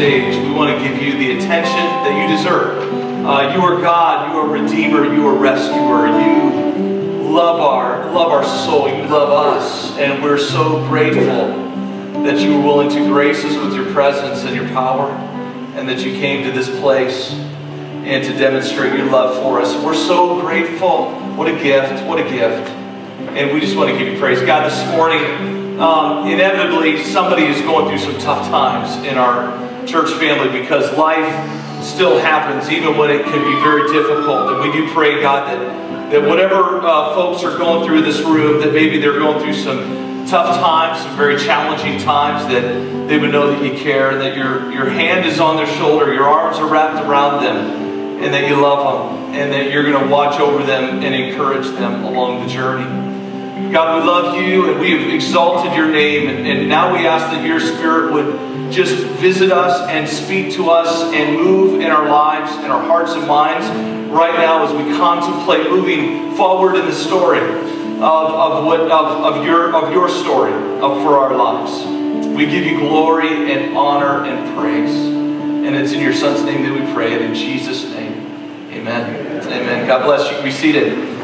stage. We want to give you the attention that you deserve. Uh, you are God. You are Redeemer. You are Rescuer. You love our love our soul. You love us, and we're so grateful that you were willing to grace us with your presence and your power, and that you came to this place and to demonstrate your love for us. We're so grateful. What a gift. What a gift. And we just want to give you praise. God, this morning, um, inevitably, somebody is going through some tough times in our church family because life still happens, even when it can be very difficult. And we do pray, God, that, that whatever uh, folks are going through this room, that maybe they're going through some tough times, some very challenging times, that they would know that you care, that your, your hand is on their shoulder, your arms are wrapped around them, and that you love them, and that you're going to watch over them and encourage them along the journey. God, we love you, and we have exalted your name, and, and now we ask that your Spirit would just visit us and speak to us and move in our lives, and our hearts and minds, right now as we contemplate moving forward in the story of, of, what, of, of, your, of your story of, for our lives. We give you glory and honor and praise. And it's in your Son's name that we pray it, in Jesus' name. Amen. Amen. God bless you. Be seated.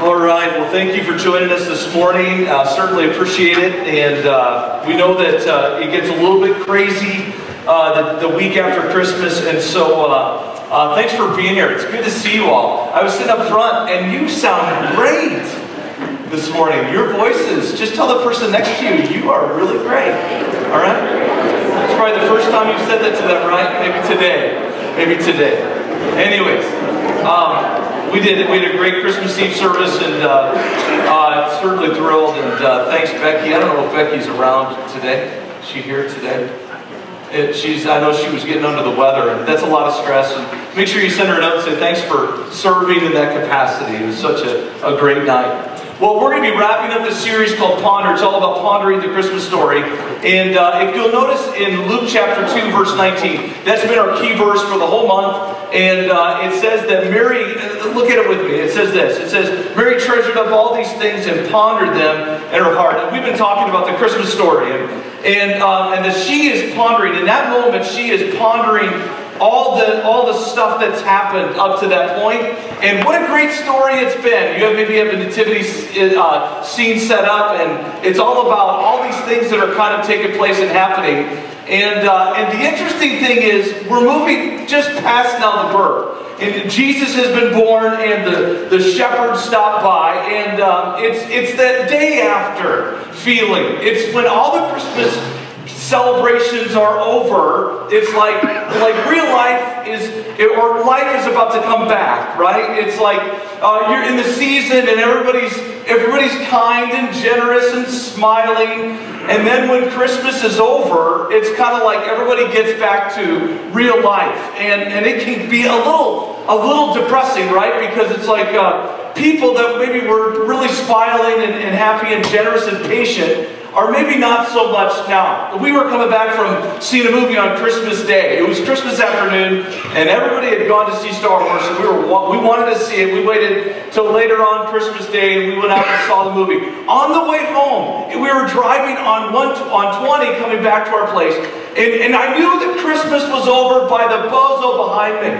All right. Well, thank you for joining us this morning. Uh, certainly appreciate it. And uh, we know that uh, it gets a little bit crazy uh, the, the, week after Christmas. And so uh, uh, thanks for being here. It's good to see you all. I was sitting up front, and you sound great this morning. Your voices, just tell the person next to you, you are really great. All right? It's probably the first time you've said that to them, right? Maybe today. Maybe today. Anyways, um, we did we had a great Christmas Eve service, and uh, uh, certainly thrilled. And uh, thanks, Becky. I don't know if Becky's around today. Is she here today? It, she's. I know she was getting under the weather, and that's a lot of stress. And make sure you send her a note and say thanks for serving in that capacity. It was such a, a great night. Well, we're going to be wrapping up this series called Ponder. It's all about pondering the Christmas story. And uh, if you'll notice in Luke chapter 2, verse 19, that's been our key verse for the whole month. And uh, it says that Mary, uh, look at it with me. It says this. It says, Mary treasured up all these things and pondered them in her heart. And we've been talking about the Christmas story. And, and, um, and that she is pondering. In that moment, she is pondering all the all the stuff that's happened up to that point. And what a great story it's been. You have maybe have a nativity uh, scene set up, and it's all about all these things that are kind of taking place and happening. And uh, and the interesting thing is, we're moving just past now the birth. And Jesus has been born, and the, the shepherds stop by, and um, it's it's that day after feeling. It's when all the Christmas celebrations are over, it's like like real life is or life is about to come back, right? It's like uh, you're in the season and everybody's everybody's kind and generous and smiling, and then when Christmas is over, it's kind of like everybody gets back to real life, and and it can be a little a little depressing, right? Because it's like. Uh, people that maybe were really smiling and, and happy and generous and patient or maybe not so much now. We were coming back from seeing a movie on Christmas Day. It was Christmas afternoon, and everybody had gone to see Star Wars, and we were we wanted to see it. We waited till later on Christmas Day, and we went out and saw the movie. On the way home, we were driving on one on 20 coming back to our place, and, and I knew that Christmas was over by the bozo behind me.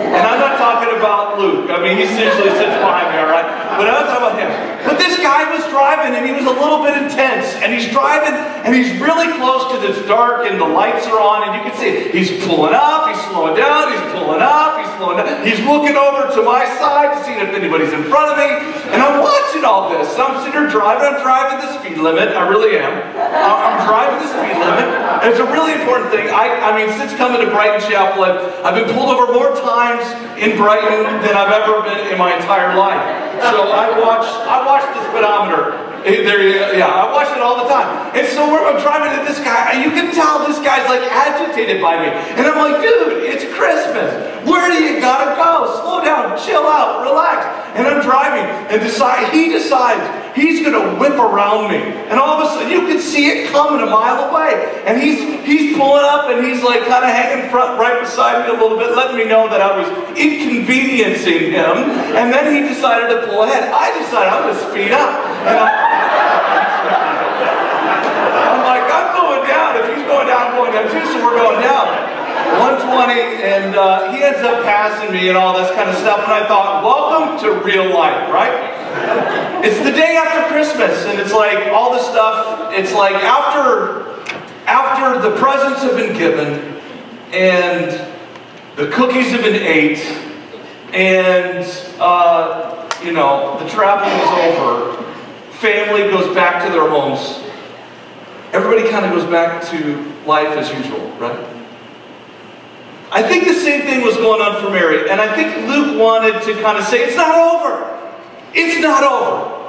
And I'm not talking about Luke. I mean, he usually sits behind me, all right? But I'm talking about him. But this guy was driving, and he was a little bit intense. And he's driving, and he's really close because it's dark, and the lights are on, and you can see he's pulling up, he's slowing down, he's pulling up, he's slowing down. He's looking over to my side to see if anybody's in front of me. And I'm watching all this. I'm sitting here driving. I'm driving the speed limit. I really am. I'm driving the speed limit. And it's a really important thing. I, I mean, since coming to Brighton Chapel, I've, I've been pulled over more times in Brighton than I've ever been in my entire life. So I watch, I watch the speedometer there. Yeah, I watch it all the time. And so I'm driving to this guy, and you can tell this guy's like agitated by me. And I'm like, dude, it's Christmas. Where do you gotta go? Slow down, chill out, relax. And I'm driving, and decide he decides he's going to whip around me. And all of a sudden, you can see it coming a mile away. And he's, he's pulling up and he's like kind of hanging front right beside me a little bit, letting me know that I was inconveniencing him. And then he decided to pull ahead. I decided I'm going to speed up. And I, I'm like, I'm going down. If he's going down, I'm going down too, so we're going down. 120, and uh, he ends up passing me and all this kind of stuff. And I thought, welcome to real life, right? It's the day after Christmas, and it's like all the stuff. It's like after after the presents have been given, and the cookies have been ate, and uh, you know the traveling is over. Family goes back to their homes. Everybody kind of goes back to life as usual, right? I think the same thing was going on for Mary. And I think Luke wanted to kind of say, it's not over. It's not over.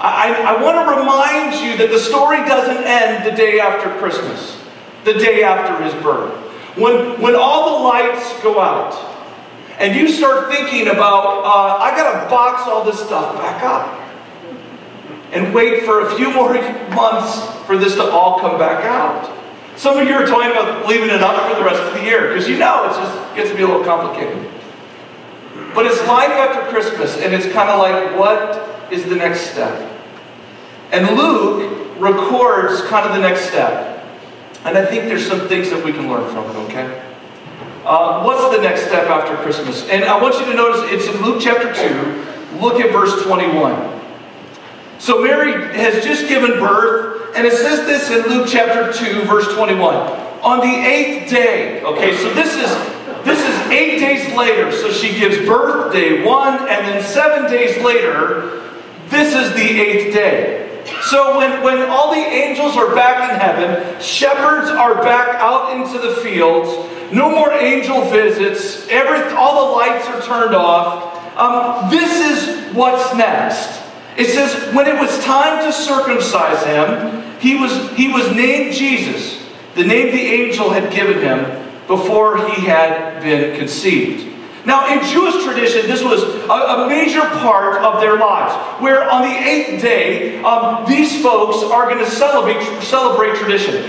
I, I want to remind you that the story doesn't end the day after Christmas, the day after his birth. When, when all the lights go out, and you start thinking about, uh, I got to box all this stuff back up and wait for a few more months for this to all come back out. Some of you are talking about leaving it up for the rest of the year because you know it just gets to be a little complicated. But it's life after Christmas, and it's kind of like, what is the next step? And Luke records kind of the next step. And I think there's some things that we can learn from it, okay? Uh, what's the next step after Christmas? And I want you to notice it's in Luke chapter 2. Look at verse 21. So Mary has just given birth and it says this in Luke chapter 2, verse 21. On the eighth day, okay, so this is this is eight days later. So she gives birth day one, and then seven days later, this is the eighth day. So when, when all the angels are back in heaven, shepherds are back out into the fields, no more angel visits, every, all the lights are turned off. Um, this is what's next. It says, when it was time to circumcise him, he was, he was named Jesus, the name the angel had given him before he had been conceived. Now, in Jewish tradition, this was a, a major part of their lives, where on the eighth day, um, these folks are going to celebrate, celebrate tradition.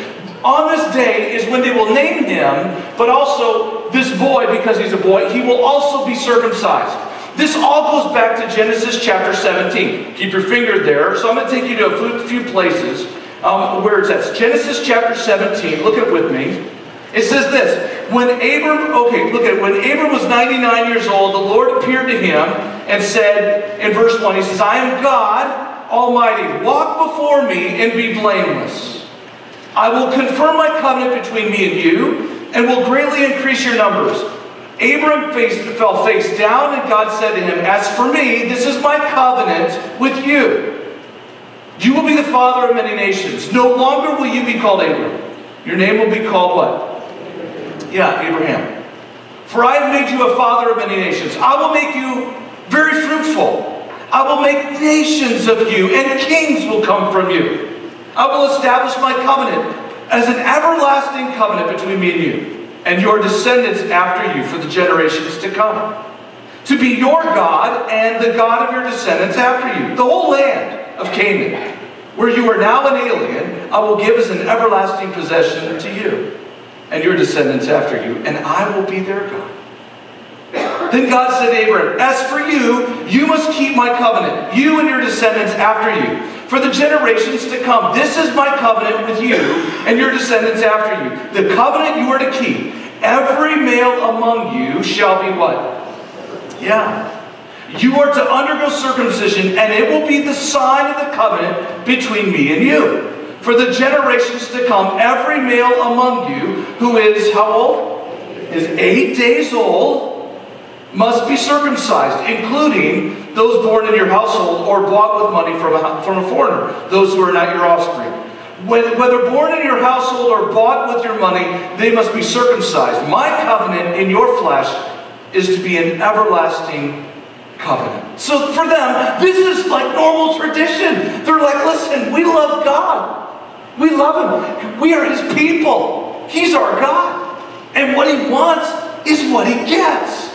On this day is when they will name him, but also this boy, because he's a boy, he will also be circumcised. This all goes back to Genesis chapter 17. Keep your finger there. So I'm going to take you to a few places um, where it's at. Genesis chapter 17. Look at it with me. It says this. When Abram, okay, look at it. When Abram was 99 years old, the Lord appeared to him and said, in verse 1, he says, I am God Almighty. Walk before me and be blameless. I will confirm my covenant between me and you and will greatly increase your numbers. Abram faced, fell face down, and God said to him, As for me, this is my covenant with you. You will be the father of many nations. No longer will you be called Abram. Your name will be called what? Yeah, Abraham. For I have made you a father of many nations. I will make you very fruitful. I will make nations of you, and kings will come from you. I will establish my covenant as an everlasting covenant between me and you and your descendants after you for the generations to come. To be your God and the God of your descendants after you. The whole land of Canaan, where you are now an alien, I will give as an everlasting possession to you and your descendants after you, and I will be their God. Then God said to Abraham, As for you, you must keep my covenant, you and your descendants after you, for the generations to come. This is my covenant with you and your descendants after you. The covenant you are to keep. Every male among you shall be what? Yeah. You are to undergo circumcision, and it will be the sign of the covenant between me and you. For the generations to come, every male among you who is how old? Is eight days old must be circumcised, including those born in your household or bought with money from a, from a foreigner, those who are not your offspring. Whether born in your household or bought with your money, they must be circumcised. My covenant in your flesh is to be an everlasting covenant. So for them, this is like normal tradition. They're like, listen, we love God. We love Him. We are His people. He's our God. And what He wants is what He gets.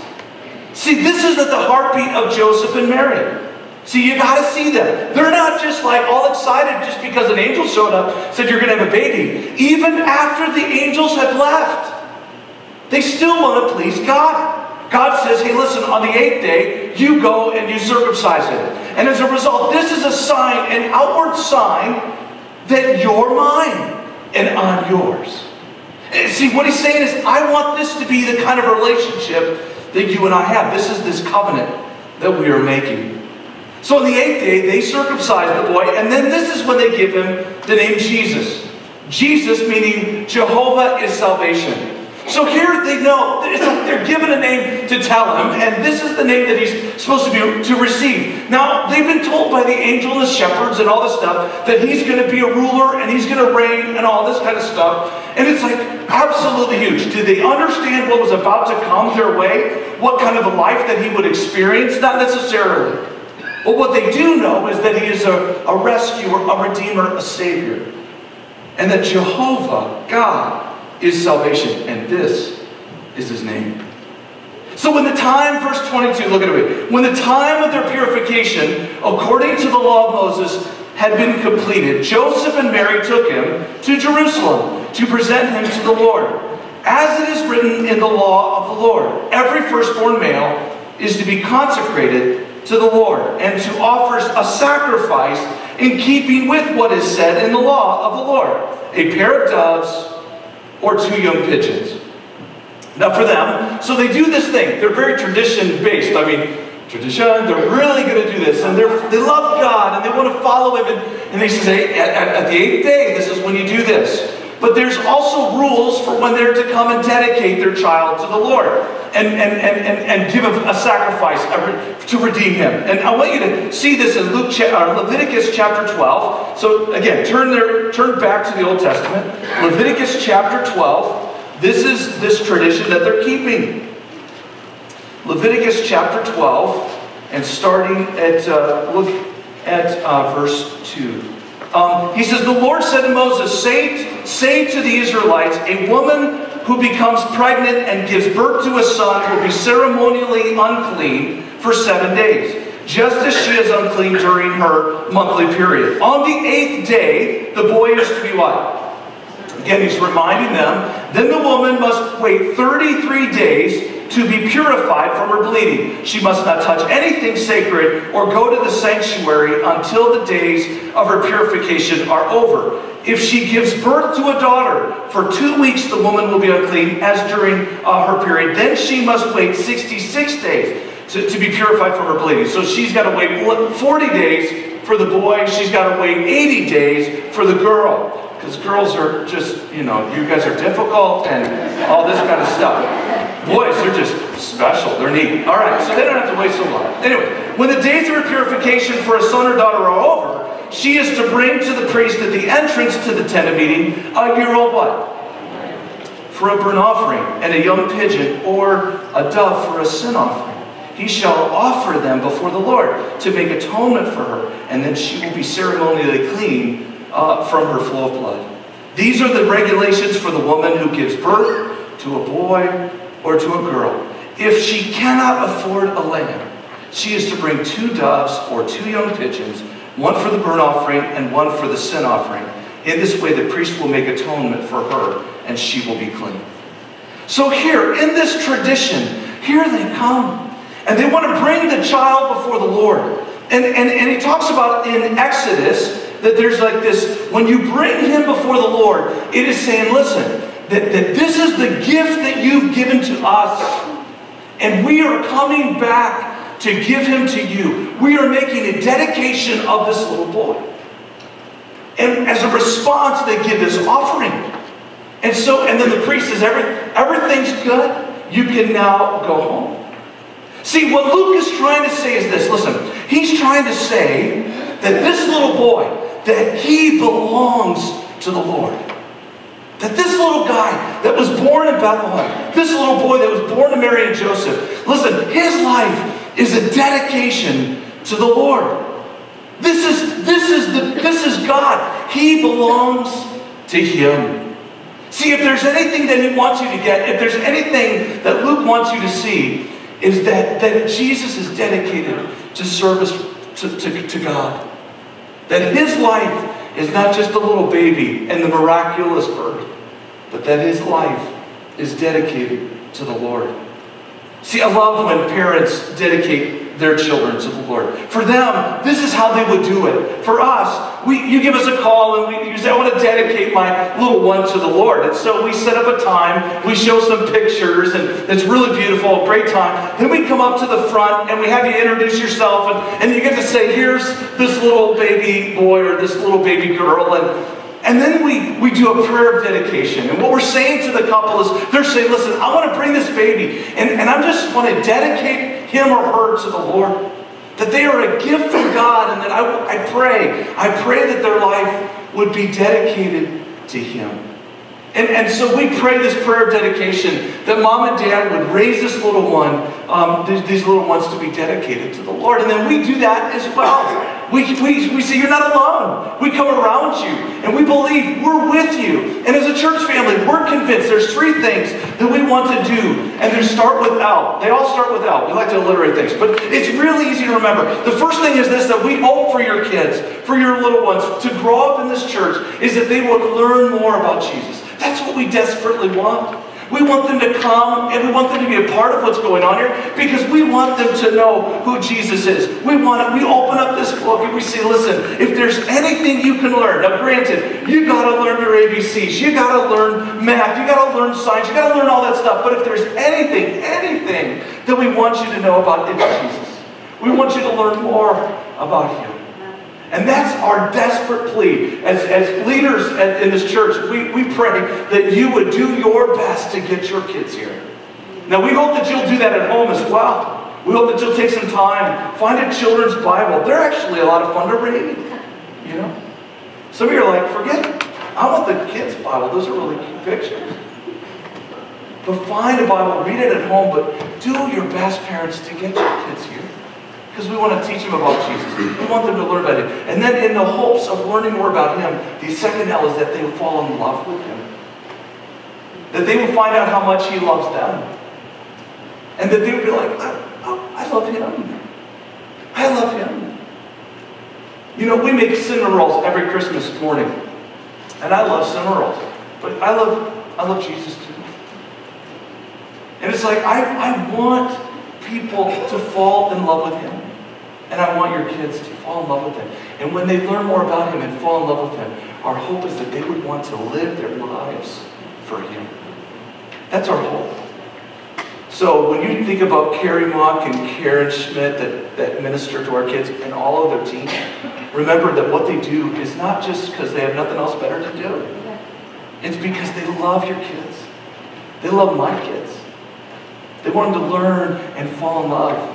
See, this is at the heartbeat of Joseph and Mary. See, you got to see them. They're not just like all excited just because an angel showed up, said you're going to have a baby. Even after the angels had left, they still want to please God. God says, hey, listen, on the eighth day, you go and you circumcise him. And as a result, this is a sign, an outward sign, that you're mine and I'm yours. And see, what he's saying is, I want this to be the kind of relationship that you and I have. This is this covenant that we are making. So on the eighth day, they circumcise the boy, and then this is when they give him the name Jesus. Jesus meaning Jehovah is salvation. So here they know, they're given a name to tell him, and this is the name that he's supposed to be to receive. Now, they've been told by the angel and the shepherds and all this stuff that he's going to be a ruler and he's going to reign and all this kind of stuff. And it's like absolutely huge. Did they understand what was about to come their way? What kind of a life that he would experience? Not necessarily. But what they do know is that he is a, a rescuer, a redeemer, a savior. And that Jehovah, God, is salvation, and this is his name. So when the time, verse 22, look at it, when the time of their purification, according to the law of Moses, had been completed, Joseph and Mary took him to Jerusalem to present him to the Lord. As it is written in the law of the Lord, every firstborn male is to be consecrated to the Lord and to offer a sacrifice in keeping with what is said in the law of the Lord. A pair of doves or two young pigeons. Now for them, so they do this thing. They're very tradition based. I mean, tradition, they're really going to do this. And they they love God and they want to follow Him. And, and they say, at, at, at the eighth day, this is when you do this. But there's also rules for when they're to come and dedicate their child to the Lord and, and, and, and, give a, a sacrifice to redeem him. And I want you to see this in Luke, uh, Leviticus chapter 12. So again, turn, there, turn back to the Old Testament. Leviticus chapter 12. This is this tradition that they're keeping. Leviticus chapter 12, and starting at, uh, look at uh, verse 2. Um, he says, The Lord said to Moses, say, say to the Israelites, a woman who becomes pregnant and gives birth to a son will be ceremonially unclean for seven days, just as she is unclean during her monthly period. On the eighth day, the boy is to be what? Again, he's reminding them, then the woman must wait 33 days to be purified from her bleeding. She must not touch anything sacred or go to the sanctuary until the days of her purification are over. If she gives birth to a daughter, for two weeks the woman will be unclean, as during uh, her period. Then she must wait 66 days to, to be purified from her bleeding. So she's got to wait 40 days for the boy, she's got to wait 80 days for the girl. Because girls are just, you know, you guys are difficult and all this kind of stuff. Boys, they're just special. They're neat. All right, so they don't have to wait so long. Anyway, when the days of her purification for a son or daughter are over, she is to bring to the priest at the entrance to the tent of meeting a year-old what? For a burnt offering, and a young pigeon or a dove for a sin offering. He shall offer them before the Lord to make atonement for her, and then she will be ceremonially clean uh, from her flow of blood. These are the regulations for the woman who gives birth to a boy or to a girl. If she cannot afford a lamb, she is to bring two doves or two young pigeons, one for the burnt offering and one for the sin offering. In this way, the priest will make atonement for her, and she will be clean. So here, in this tradition, here they come. And they want to bring the child before the Lord. And, and, and he talks about in Exodus that there's like this, when you bring him before the Lord, it is saying, listen, that, that this is the gift that you've given to us. And we are coming back to give him to you. We are making a dedication of this little boy. And as a response, they give this offering. And so, and then the priest says, Every, everything's good. You can now go home. See, what Luke is trying to say is this. Listen, he's trying to say that this little boy, that he belongs to the Lord. That this little guy that was born in Bethlehem, this little boy that was born to Mary and Joseph, listen, his life is a dedication to the Lord. This is, this is, the, this is God. He belongs to him. See, if there's anything that he wants you to get, if there's anything that Luke wants you to see, is that, that Jesus is dedicated to service to, to, to God. That his life is not just a little baby and the miraculous birth, but that his life is dedicated to the Lord. See, I love when parents dedicate their children to the Lord. For them, this is how they would do it. For us, we, you give us a call and we, you say, I want to dedicate my little one to the Lord. And so we set up a time, we show some pictures, and it's really beautiful, a great time. Then we come up to the front and we have you introduce yourself, and, and you get to say, here's this little baby boy or this little baby girl, and and then we, we do a prayer of dedication. And what we're saying to the couple is they're saying, listen, I want to bring this baby, and, and I just want to dedicate him or her to the Lord. That they are a gift from God, and that I, I pray, I pray that their life would be dedicated to Him. And, and so we pray this prayer of dedication that mom and dad would raise this little one, um, these, these little ones to be dedicated to the Lord. And then we do that as well. We, we, we say, You're not alone. We come around you and we believe we're with you. And as a church family, we're convinced there's three things that we want to do. And they start with L. They all start with L. We like to alliterate things, but it's really easy to remember. The first thing is this that we hope for your kids, for your little ones, to grow up in this church, is that they would learn more about Jesus. That's what we desperately want. We want them to come and we want them to be a part of what's going on here because we want them to know who Jesus is. We want it. We open up this book and we say, listen, if there's anything you can learn, now granted, you got to learn your ABCs, you got to learn math, you got to learn science, you got to learn all that stuff. But if there's anything, anything that we want you to know about, it's Jesus. We want you to learn more about Him. And that's our desperate plea. As, as leaders in this church, we, we pray that you would do your best to get your kids here. Now, we hope that you'll do that at home as well. We hope that you'll take some time, find a children's Bible. They're actually a lot of fun to read, you know. Some of you are like, forget it. I want the kids' Bible. Those are really cute pictures. But find a Bible, read it at home, but do your best, parents, to get your kids here. Because we want to teach them about Jesus. We want them to learn about Him. And then in the hopes of learning more about Him, the second L is that they will fall in love with Him. That they will find out how much He loves them. And that they will be like, I, I, I love Him. I love Him. You know, we make cinnamon rolls every Christmas morning. And I love cinnamon rolls. But I love, I love Jesus too. And it's like, I, I want people to fall in love with Him. And I want your kids to fall in love with Him. And when they learn more about Him and fall in love with Him, our hope is that they would want to live their lives for Him. That's our hope. So when you think about Carrie Mock and Karen Schmidt that, that minister to our kids and all of their team, remember that what they do is not just because they have nothing else better to do. It's because they love your kids. They love my kids. They want them to learn and fall in love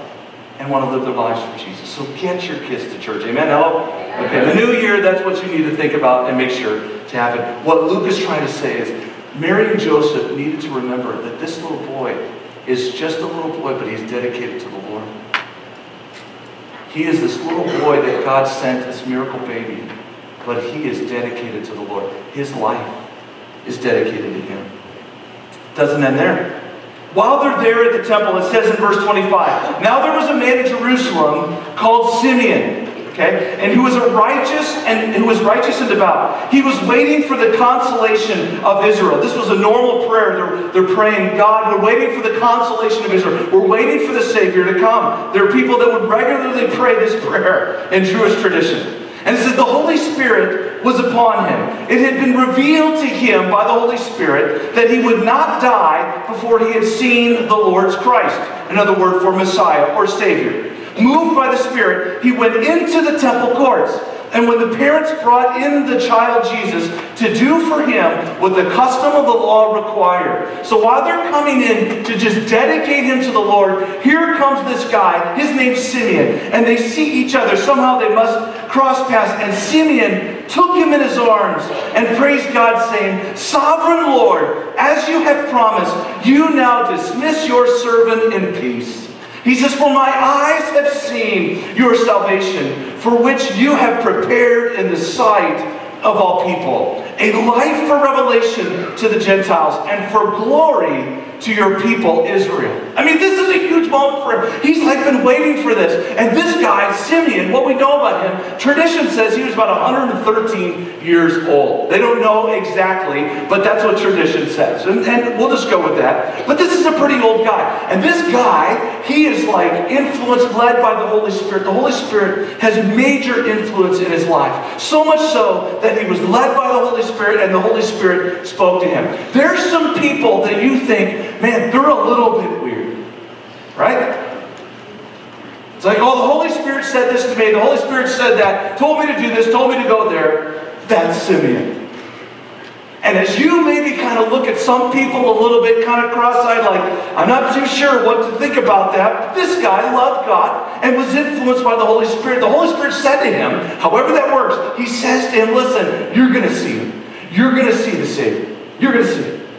and want to live their lives for Jesus. So get your kids to church. Amen? Hello? Okay, the new year, that's what you need to think about and make sure to happen. What Luke is trying to say is Mary and Joseph needed to remember that this little boy is just a little boy, but he's dedicated to the Lord. He is this little boy that God sent, this miracle baby, but he is dedicated to the Lord. His life is dedicated to him. Doesn't end there. While they're there at the temple, it says in verse 25, Now there was a man in Jerusalem called Simeon, okay, and who was a righteous and who was righteous and devout. He was waiting for the consolation of Israel. This was a normal prayer. They're, they're praying, God, we're waiting for the consolation of Israel. We're waiting for the Savior to come. There are people that would regularly pray this prayer in Jewish tradition. And it says the Holy Spirit was upon him. It had been revealed to him by the Holy Spirit that he would not die before he had seen the Lord's Christ. Another word for Messiah or Savior. Moved by the Spirit, he went into the temple courts. And when the parents brought in the child Jesus to do for him what the custom of the law required. So while they're coming in to just dedicate him to the Lord, here comes this guy. His name's Simeon. And they see each other. Somehow they must cross paths. And Simeon took him in his arms and praised God, saying, Sovereign Lord, as you have promised, you now dismiss your servant in peace. He says, For my eyes have seen your salvation, for which you have prepared in the sight of all people, a light for revelation to the Gentiles, and for glory to your people Israel. I mean, this is a huge moment for him. He's like been waiting for this. And this guy, Simeon, what we know about him, tradition says he was about 113 years old. They don't know exactly, but that's what tradition says. And, and we'll just go with that. But this is a pretty old guy. And this guy, he is like influenced, led by the Holy Spirit. The Holy Spirit has major influence in his life. So much so that he was led by the Holy Spirit and the Holy Spirit spoke to him. There's some people that you think, man, they're a little bit weird. Right? It's like, oh, the Holy Spirit said this to me, the Holy Spirit said that, told me to do this, told me to go there. That's Simeon. And as you maybe kind of look at some people a little bit kind of cross-eyed, like, I'm not too sure what to think about that, this guy loved God and was influenced by the Holy Spirit. The Holy Spirit said to him, however that works, he says to him, listen, you're going to see him. You're going to see the Savior. You're going to see it.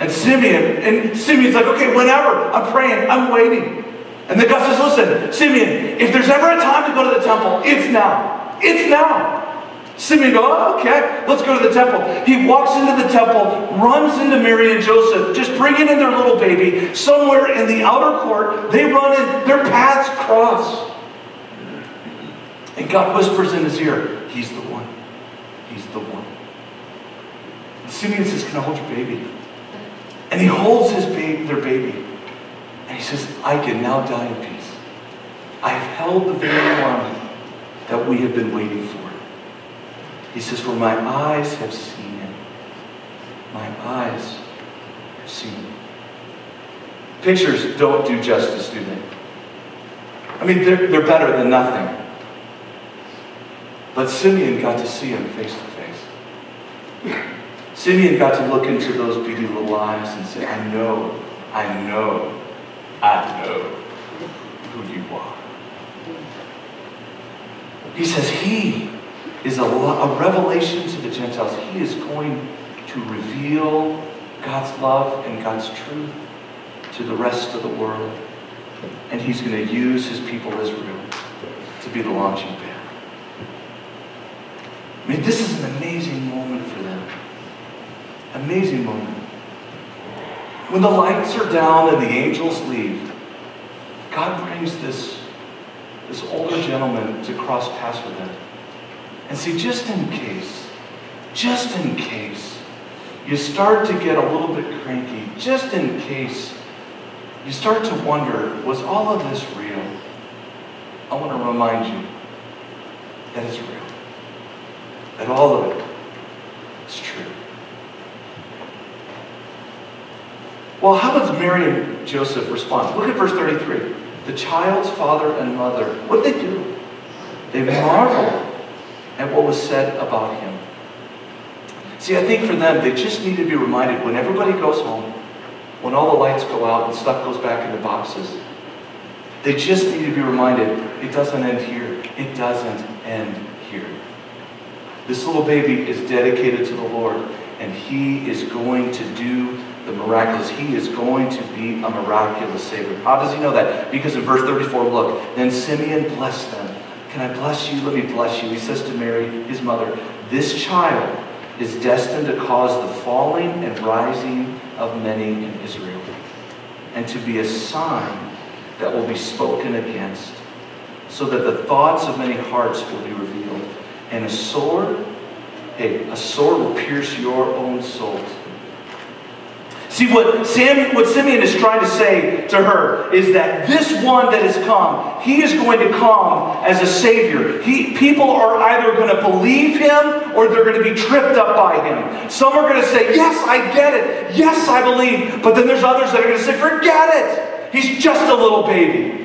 And Simeon, and Simeon's like, okay, whenever, I'm praying, I'm waiting. And the God says, listen, Simeon, if there's ever a time to go to the temple, it's now. It's now. Simeon goes, oh, okay, let's go to the temple. He walks into the temple, runs into Mary and Joseph, just bringing in their little baby. Somewhere in the outer court, they run in, their paths cross. And God whispers in his ear, He's the one. He's the one. And Simeon says, Can I hold your baby? And he holds his their baby. And he says, I can now die in peace. I have held the very one that we have been waiting for. He says, For my eyes have seen him. My eyes have seen him. Pictures don't do justice, do they? I mean, they're, they're better than nothing. But Simeon got to see him face to face. Simeon got to look into those beady little eyes and say, I know, I know, I know who you are. He says, He is a, a revelation to the Gentiles. He is going to reveal God's love and God's truth to the rest of the world. And he's going to use his people Israel to be the launching pad. I mean, this is an amazing. Amazing moment. When the lights are down and the angels leave, God brings this, this older gentleman to cross paths with them. And see, just in case, just in case you start to get a little bit cranky, just in case you start to wonder, was all of this real? I want to remind you that it's real. That all of it is true. Well, how does Mary and Joseph respond? Look at verse 33. The child's father and mother, what did they do? They marveled at what was said about him. See, I think for them, they just need to be reminded when everybody goes home, when all the lights go out and stuff goes back in the boxes, they just need to be reminded it doesn't end here. It doesn't end here. This little baby is dedicated to the Lord, and he is going to do the miraculous. He is going to be a miraculous Savior. How does he know that? Because in verse 34, look, then Simeon blessed them can I bless you? Let me bless you. He says to Mary, his mother, This child is destined to cause the falling and rising of many in Israel, and to be a sign that will be spoken against, so that the thoughts of many hearts will be revealed. And a sword, hey, a sword will pierce your own soul See, what, Sam, what Simeon is trying to say to her is that this one that has come, he is going to come as a Savior. He, people are either going to believe him or they're going to be tripped up by him. Some are going to say, Yes, I get it. Yes, I believe. But then there's others that are going to say, Forget it. He's just a little baby.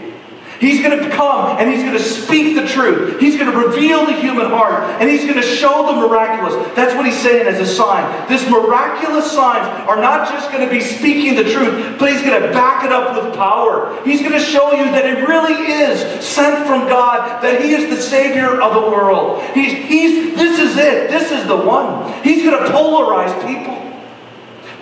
He's going to come and he's going to speak the truth. He's going to reveal the human heart and he's going to show the miraculous. That's what he's saying as a sign. This miraculous signs are not just going to be speaking the truth, but he's going to back it up with power. He's going to show you that it really is sent from God, that he is the Savior of the world. He's, he's, this is it. This is the one. He's going to polarize people.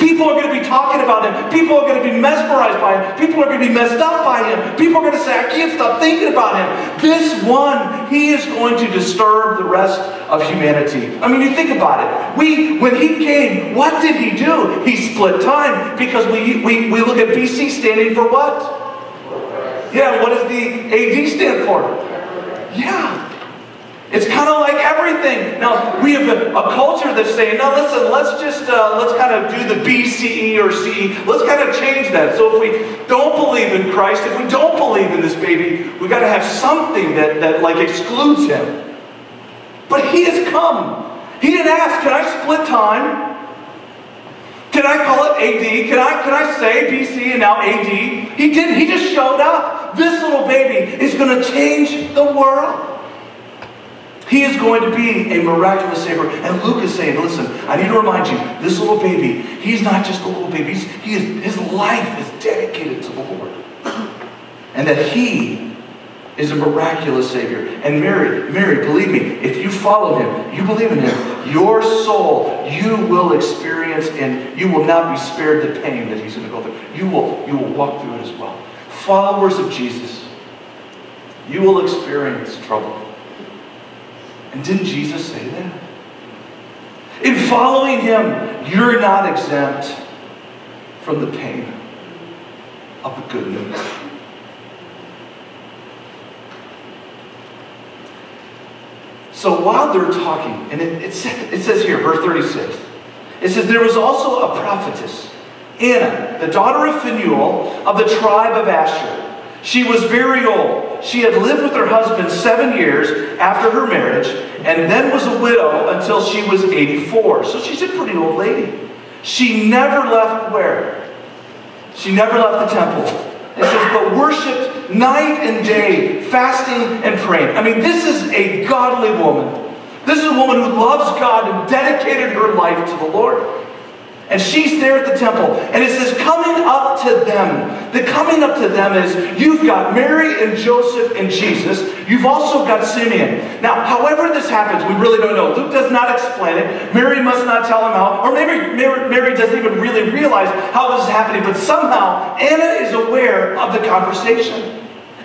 People are going to be talking about him. People are going to be mesmerized by him. People are going to be messed up by him. People are going to say, I can't stop thinking about him. This one, he is going to disturb the rest of humanity. I mean, you think about it. We, when he came, what did he do? He split time because we, we, we look at BC standing for what? Yeah, what does the AD stand for? Yeah. It's kind of like everything. Now, we have a, a, culture that's saying, no, listen, let's just, uh, let's kind of do the BCE or CE. Let's kind of change that. So if we don't believe in Christ, if we don't believe in this baby, we got to have something that, that like excludes him. But he has come. He didn't ask, can I split time? Can I call it AD? Can I, can I say BC and now AD? He didn't. He just showed up. This little baby is going to change the world. He is going to be a miraculous Savior. And Luke is saying, listen, I need to remind you, this little baby, he's not just a little baby. He is, his life is dedicated to the Lord. And that he is a miraculous Savior. And Mary, Mary, believe me, if you follow him, you believe in him, your soul, you will experience and you will not be spared the pain that he's going to go through. You will, you will walk through it as well. Followers of Jesus, you will experience trouble. And didn't Jesus say that? In following him, you're not exempt from the pain of the good news. So while they're talking, and it, it, it says here, verse 36, it says, There was also a prophetess, Anna, the daughter of Phanuel of the tribe of Asher. She was very old. She had lived with her husband seven years after her marriage, and then was a widow until she was 84. So she's a pretty old lady. She never left where? She never left the temple. It says, but worshiped night and day, fasting and praying. I mean, this is a godly woman. This is a woman who loves God and dedicated her life to the Lord. And she's there at the temple. And it says, coming up to them. The coming up to them is you've got Mary and Joseph and Jesus. You've also got Simeon. Now, however this happens, we really don't know. Luke does not explain it. Mary must not tell him how. Or maybe Mary, Mary doesn't even really realize how this is happening. But somehow, Anna is aware of the conversation.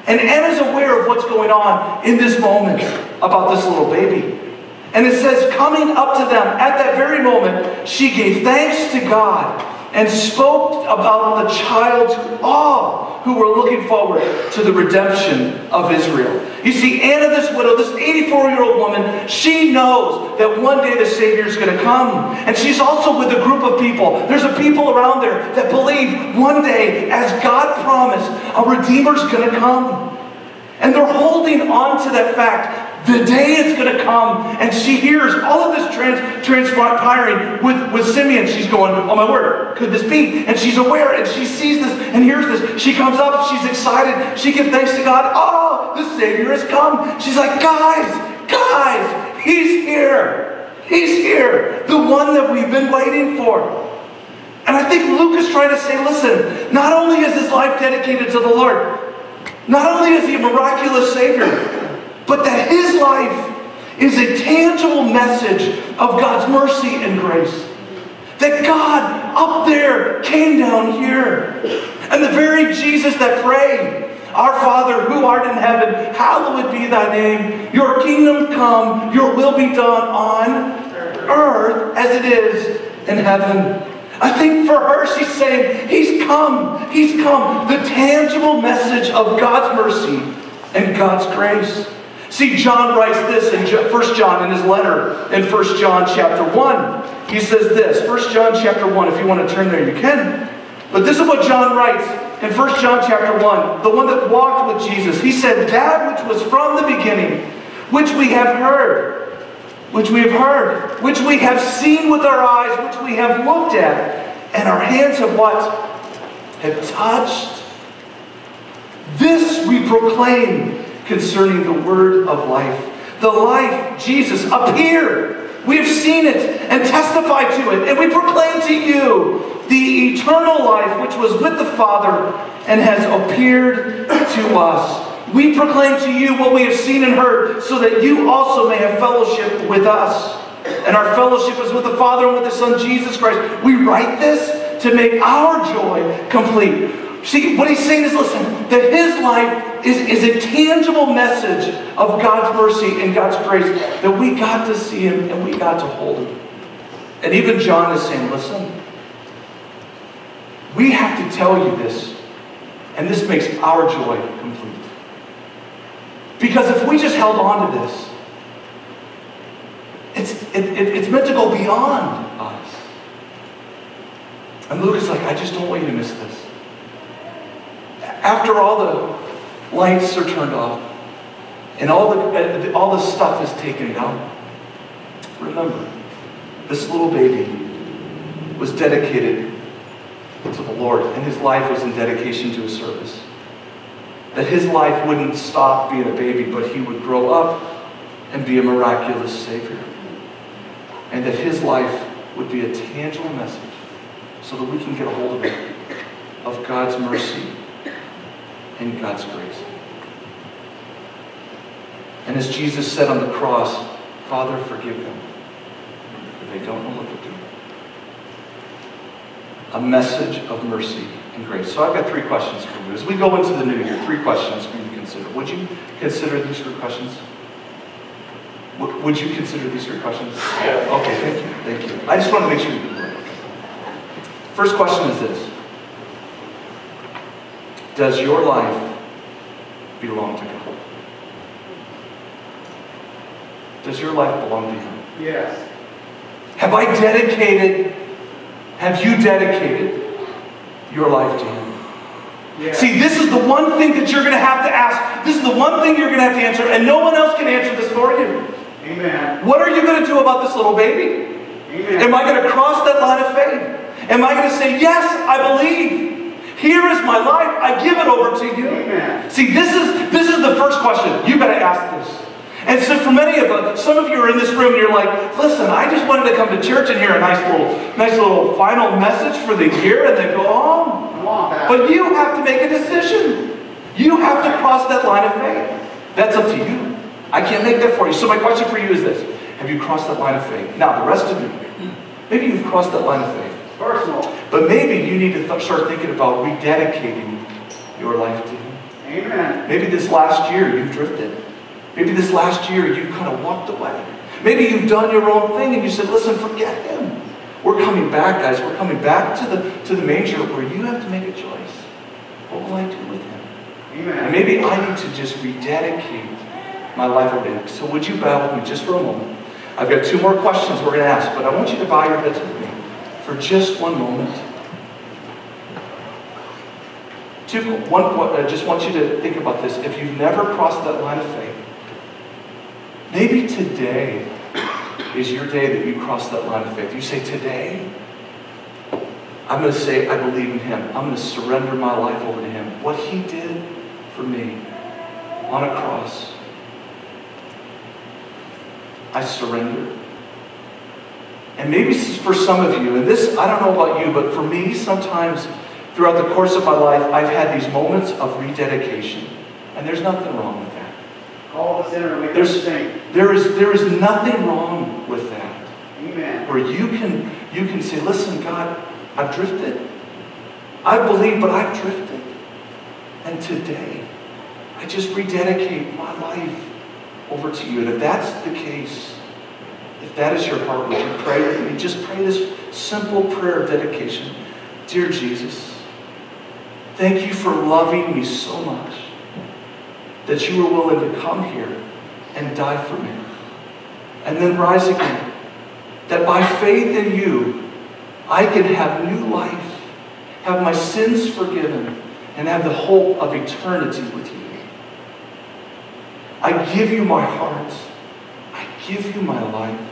And Anna's aware of what's going on in this moment about this little baby. And it says, coming up to them at that very moment, she gave thanks to God and spoke about the child to all who were looking forward to the redemption of Israel. You see, Anna, this widow, this 84 year old woman, she knows that one day the Savior is going to come. And she's also with a group of people. There's a people around there that believe one day, as God promised, a Redeemer is going to come. And they're holding on to that fact the day is going to come, and she hears all of this trans, transpiring with, with Simeon. She's going, Oh my word, could this be? And she's aware, and she sees this and hears this. She comes up, she's excited. She gives thanks to God. Oh, the Savior has come. She's like, Guys, guys, He's here. He's here. The one that we've been waiting for. And I think Luke is trying to say, listen, not only is his life dedicated to the Lord, not only is he a miraculous Savior, but that his life is a tangible message of God's mercy and grace. That God up there came down here. And the very Jesus that prayed, Our Father who art in heaven, hallowed be thy name. Your kingdom come, your will be done on earth as it is in heaven. I think for her, she's saying, He's come. He's come. The tangible message of God's mercy and God's grace. See, John writes this in 1 John in his letter in 1 John chapter 1. He says this, 1 John chapter 1, if you want to turn there, you can. But this is what John writes in 1 John chapter 1, the one that walked with Jesus. He said, That which was from the beginning, which we have heard, which we have heard, which we have seen with our eyes, which we have looked at, and our hands have what? Have touched. This we proclaim concerning the word of life. The life, Jesus, appeared. We have seen it and testified to it, and we proclaim to you the eternal life which was with the Father and has appeared to us. We proclaim to you what we have seen and heard, so that you also may have fellowship with us. And our fellowship is with the Father and with the Son, Jesus Christ. We write this to make our joy complete. See, what he's saying is listen, that his life is, is a tangible message of God's mercy and God's grace, that we got to see him and we got to hold him. And even John is saying, listen, we have to tell you this, and this makes our joy complete. Because if we just held on to this, it's, it, it, it's meant to go beyond us. And Luke is like, I just don't want you to miss this. After all the lights are turned off and all the, uh, all the stuff is taken down, remember, this little baby was dedicated to the Lord, and his life was in dedication to his service. That his life wouldn't stop being a baby, but he would grow up and be a miraculous Savior. And that his life would be a tangible message so that we can get a hold of it, of God's mercy and God's grace. And as Jesus said on the cross, Father, forgive them, for they don't know what they're doing. A message of mercy and grace. So I've got three questions for you. As we go into the new year, three questions for you to consider. Would you consider these three questions? Would you consider these three questions? Yeah. Okay, thank you. Thank you. I just want to make sure you do it. First question is this Does your life belong to God? Does your life belong to Him? Yes. Have I dedicated, have you dedicated your life to Him? Yes. See, this is the one thing that you're going to have to ask. This is the one thing you're going to have to answer, and no one else can answer this for you. Amen. What are you going to do about this little baby? Amen. Am I going to cross that line of faith? Am I going to say, Yes, I believe. Here is my life. I give it over to you. Amen. See, this is this is the first question. You got to ask this. And so for many of us, some of you are in this room and you're like, listen, I just wanted to come to church and hear a nice little, nice little final message for the year and then go home. On, Pastor. But you have to make a decision. You have to cross that line of faith. That's up to you. I can't make that for you. So my question for you is this. Have you crossed that line of faith? Now, the rest of you, maybe you've crossed that line of faith. Personal. But maybe you need to th- start thinking about rededicating your life to Him. Amen. Maybe this last year you've drifted. Maybe this last year you've kind of walked away. Maybe you've done your own thing and you said, listen, forget him. We're coming back, guys. We're coming back to the, to the manger where you have to make a choice. What will I do with him? Amen. And maybe I need to just rededicate my life him. So would you bow with me just for a moment? I've got two more questions we're going to ask, but I want you to bow your heads with me for just one moment. One, I uh, just want you to think about this. If you've never crossed that line of faith, maybe today is your day that you cross that line of faith. You say, Today, I'm going to say, I believe in Him. I'm going to surrender my life over to Him. What He did for me on a cross, I surrender. And maybe this is for some of you, and this, I don't know about you, but for me, sometimes throughout the course of my life, I've had these moments of rededication. And there's nothing wrong with that. Call the sinner and make There's- us. There is, there is nothing wrong with that. Amen. Where you can, you can say, listen, God, I've drifted. I believe, but I've drifted. And today, I just rededicate my life over to you. And if that's the case, if that is your heart, would you pray with me? Just pray this simple prayer of dedication. Dear Jesus, thank you for loving me so much that you were willing to come here and die for me and then rise again. That by faith in you, I can have new life, have my sins forgiven, and have the hope of eternity with you. I give you my heart. I give you my life.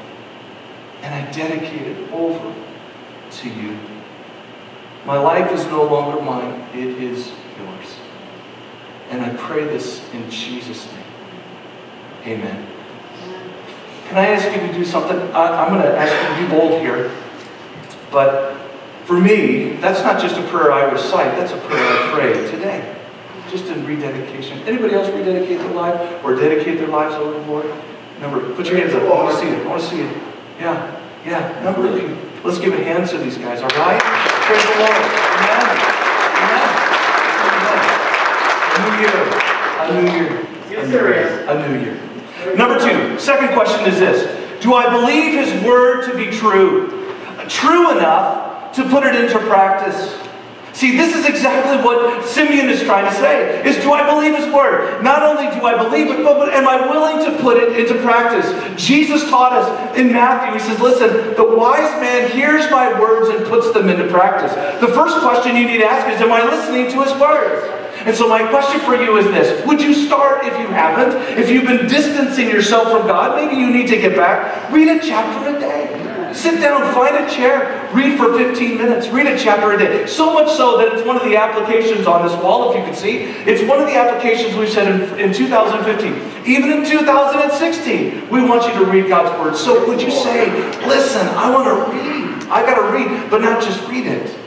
And I dedicate it over to you. My life is no longer mine, it is yours. And I pray this in Jesus' name. Amen. Can I ask you to do something? I, am going to ask you to be bold here. But for me, that's not just a prayer I recite, that's a prayer I pray today. Just in rededication. Anybody else rededicate their life or dedicate their lives over the Lord? Number, put your hands up. I want to see it. I want to see it. Yeah, yeah, number of. Let's give a hand to these guys, all right? Praise the Lord. Amen. Amen. A new year. A new year. Yes, there is. A new year. Number two, second question is this Do I believe His word to be true? True enough to put it into practice. See, this is exactly what Simeon is trying to say. Is do I believe his word? Not only do I believe it, but, but am I willing to put it into practice? Jesus taught us in Matthew, he says, listen, the wise man hears my words and puts them into practice. The first question you need to ask is, am I listening to his words? And so my question for you is this. Would you start if you haven't? If you've been distancing yourself from God, maybe you need to get back. Read a chapter a day. Sit down, find a chair, read for 15 minutes, read a chapter a day. So much so that it's one of the applications on this wall, if you can see. It's one of the applications we've said in, in 2015. Even in 2016, we want you to read God's Word. So would you say, listen, I want to read. I got to read, but not just read it.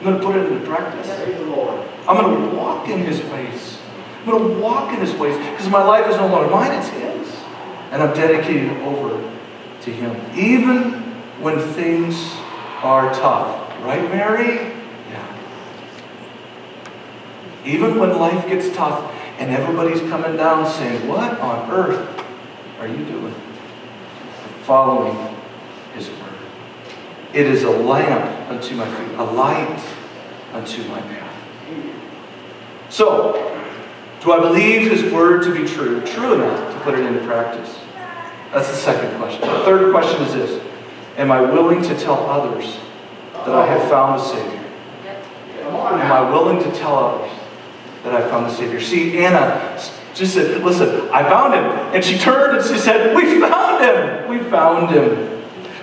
I'm going to put it into practice. Praise the Lord. I'm going to walk in His ways. I'm going to walk in His ways because my life is no longer mine, it's His. And I'm dedicated over to Him. Even when things are tough. Right, Mary? Yeah. Even when life gets tough and everybody's coming down saying, What on earth are you doing? Following His Word. It is a lamp unto my feet, a light unto my path. So, do I believe His Word to be true? True enough to put it into practice? That's the second question. The third question is this Am I willing to tell others that I have found a Savior? Am. I willing to tell others that I found the Savior? See, Anna just said, Listen, I found him. And she turned and she said, We found him. We found him.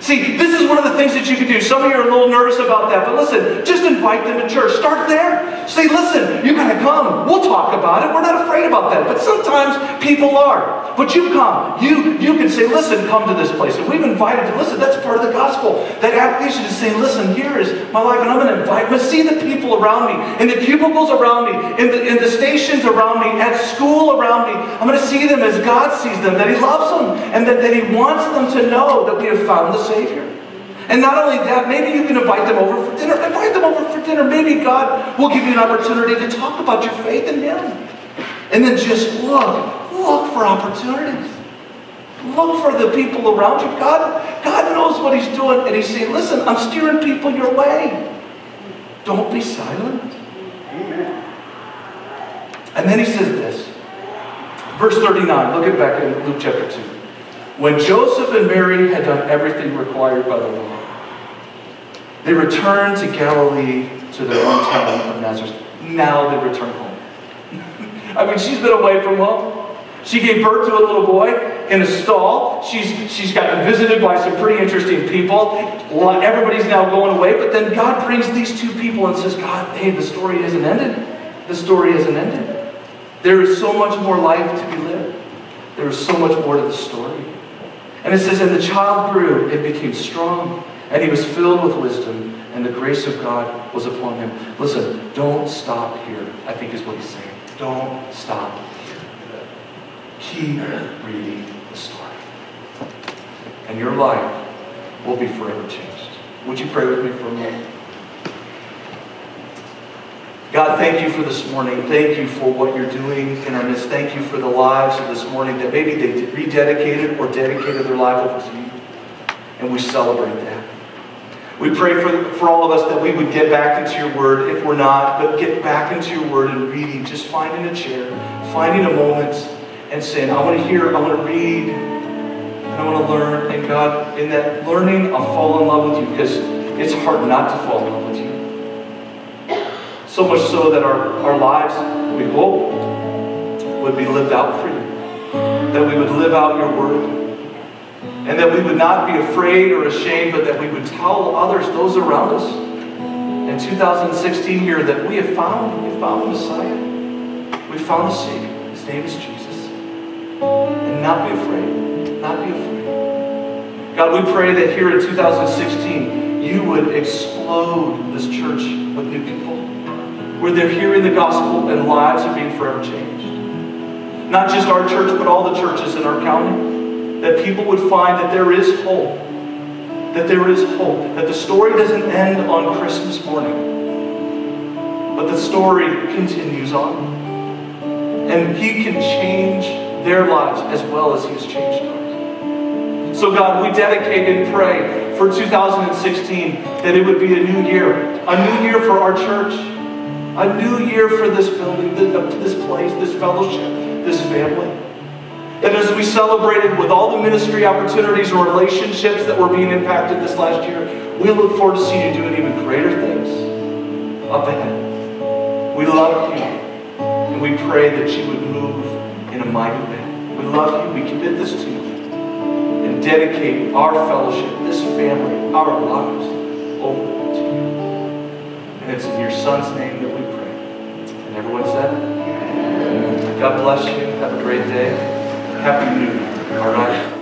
See, this is one of the things that you can do. Some of you are a little nervous about that, but listen, just invite them to church. Start there. Say, listen, you gotta come. We'll talk about it. We're not afraid about that. But sometimes people are. But you come. You you can say, listen, come to this place. And we've invited you. Listen, that's part of the gospel. That application is saying, listen, here is my life, and I'm gonna invite, I'm see the people around me, in the cubicles around me, in the in the stations around me, at school around me. I'm gonna see them as God sees them, that He loves them, and that, that He wants them to know that we have found the Savior. And not only that, maybe you can invite them over for dinner. Invite them over for dinner. Maybe God will give you an opportunity to talk about your faith in Him. And then just look, look for opportunities. Look for the people around you. God, God knows what He's doing, and He's saying, listen, I'm steering people your way. Don't be silent. Amen. And then he says this. Verse 39, look at back in Luke chapter 2. When Joseph and Mary had done everything required by the law, they returned to Galilee to their own town of Nazareth. Now they return home. I mean, she's been away from home. She gave birth to a little boy in a stall. She's, she's gotten visited by some pretty interesting people. Everybody's now going away, but then God brings these two people and says, God, hey, the story isn't ended. The story isn't ended. There is so much more life to be lived. There is so much more to the story. And it says, And the child grew it became strong, and he was filled with wisdom, and the grace of God was upon him. Listen, don't stop here, I think is what he's saying. Don't stop. Keep reading the story. And your life will be forever changed. Would you pray with me for a moment? God, thank you for this morning. Thank you for what you're doing in our midst. Thank you for the lives of this morning that maybe they rededicated or dedicated their life over to you. And we celebrate that. We pray for, for all of us that we would get back into your word, if we're not, but get back into your word and reading, just finding a chair, finding a moment, and saying, I want to hear, I want to read, and I want to learn. And God, in that learning, I'll fall in love with you because it's hard not to fall in love with you. So much so that our, our lives, we hope, would be lived out for you. That we would live out your word. And that we would not be afraid or ashamed, but that we would tell others, those around us, in 2016 here, that we have found, we found the Messiah. We found the Savior. His name is Jesus. And not be afraid. Not be afraid. God, we pray that here in 2016, you would explode this church with new people where they're hearing the gospel and lives are being forever changed. Not just our church, but all the churches in our county. That people would find that there is hope. that there is hope, that the story doesn't end on Christmas morning, but the story continues on. And He can change their lives as well as He has changed ours. So, God, we dedicate and pray for 2016 that it would be a new year, a new year for our church, a new year for this building, uh, this place, this fellowship, this family. And as we celebrated with all the ministry opportunities or relationships that were being impacted this last year, we look forward to seeing you doing even greater things up ahead. We love you, and we pray that you would move in a mighty way. We love you. We commit this to you and dedicate our fellowship, this family, our lives over to you. And it's in your Son's name everyone said, God bless you. Have a great day. Happy New Year. All right?